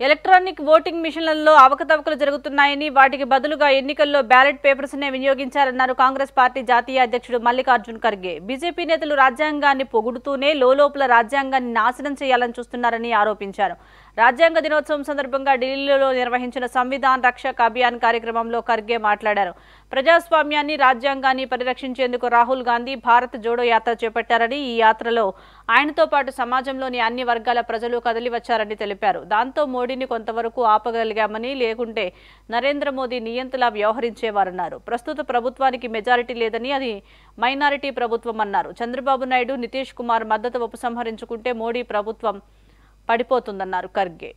Electronic voting మిషన్లలో అవకతవకలు జరుగుతున్నాయని వాటికి బదులుగా ఎన్నికల్లో బ్యాలెట్ పేపర్స్నే వినియోగించాలన్నారు వినియోగించారన్నారు కాంగ్రెస్ పార్టీ జాతీయ అధ్యక్షుడు మల్లికార్జున్ ఖర్గే. బీజేపీ నేతలు రాజ్యాంగాన్ని పొగుడుతూనే లోలోపల రాజ్యాంగాన్ని నాశనం చేయాలని చూస్తున్నారని ఆరోపించారు. రాజ్యాంగ దినోత్సవం సందర్భంగా ఢిల్లీలో నిర్వహించిన సంవిధాన్ రక్షక్ అభియాన్ కార్యక్రమంలో ఖర్గే మాట్లాడారు. ప్రజాస్వామ్యాన్ని రాజ్యాంగాన్ని పరిరక్షించేందుకు రాహుల్ గాంధీ భారత్ జోడో యాత్ర చేపట్టారని ఈ యాత్రలో ఆయనతో పాటు సమాజంలోని అన్ని వర్గాల ప్రజలు కదిలి వచ్చారని తెలిపారు. దాంతో మోడీని కొంతవరకు ఆపగలిగామని లేకుంటే నరేంద్ర మోదీ నియంతలా వ్యవహరించేవారన్నారు. ప్రస్తుత ప్రభుత్వానికి మెజారిటీ లేదని అది మైనారిటీ ప్రభుత్వం అన్నారు. చంద్రబాబు నాయుడు నితీష్ కుమార్ మద్దతు ఉపసంహరించుకుంటే మోడీ ప్రభుత్వం పడిపోతుందన్నారు ఖర్గే.